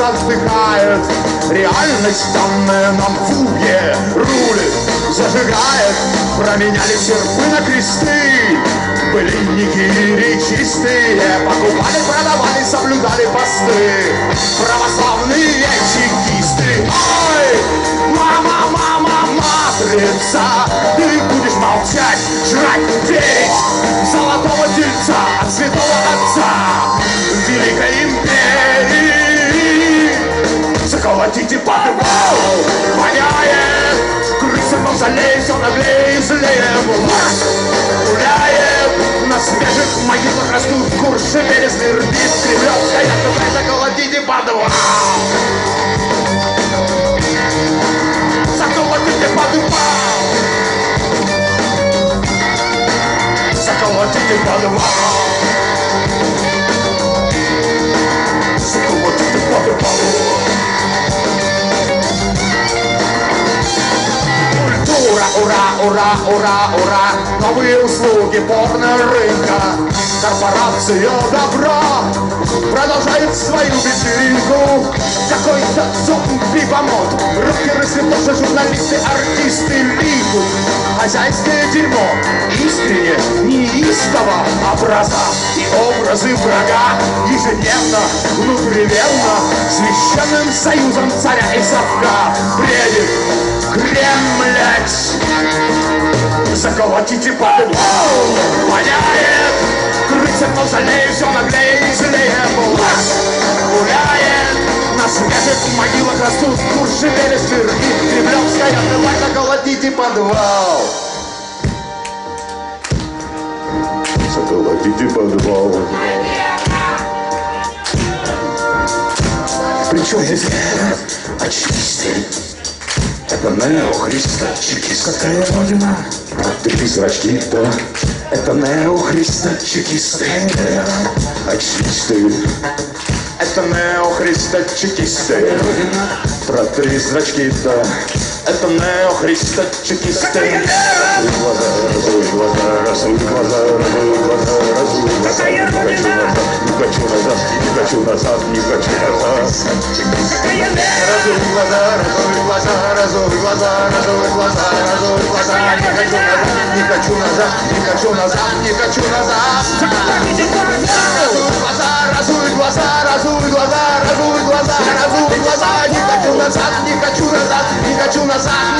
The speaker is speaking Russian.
отдыхает Реальность данная нам в уге рулит, зажигает. Променяли серпы на кресты Были нигири чистые. Покупали, продавали, соблюдали посты. Православные чекисты. Ой, мама, мама, матрица Ты будешь молчать, жрать, верить Золотого тельца от святого Заколотите подвал, воняет Крыса в мавзолее, все наглее и злее Власть. Гуляет На свежих могилах растут курши Березный рбит, кремлевская ТВ Заколотите подвал! Заколотите подвал! Заколотите подвал! Заколотите ура, ура, ура, ура. Новые услуги порно-рынка Корпорация добра. Продолжает свою вечеринку. Какой-то зомби-помот Рокеры, святоши, журналисты, артисты лигу. Хозяйское дерьмо Искренне, неистово Образа. И образы врага Ежедневно, внутривенно Священным союзом царя и совка Бредит Кремлять. Заколотите подвал Воняет Крыться в мавзолее Все наглее и злее Власть гуляет. На свежих могилах растут Курши, вересты, рги Кремлевская Давай заколотите подвал. Заколотите подвал. Причем здесь очистый это неохриста, чекист Какая родина? Ты зрачки, да Это неохриста, чекисты Очисты Это неохриста, чекисты Протри зрачки, да Это неохриста, чекисты Разуй глаза, разуй глаза, разуй глаза, разуй глаза, разуй глаза Не хочу назад, не хочу назад, хочу назад, не хочу назад. Разуй глаза, разуй глаза, разуй глаза, разуй глаза, разуй глаза, не хочу назад, не хочу назад, не хочу назад, не хочу назад. Разуй глаза, разуй глаза, разуй глаза, разуй глаза, разуй глаза, не хочу назад, не хочу назад, не хочу назад.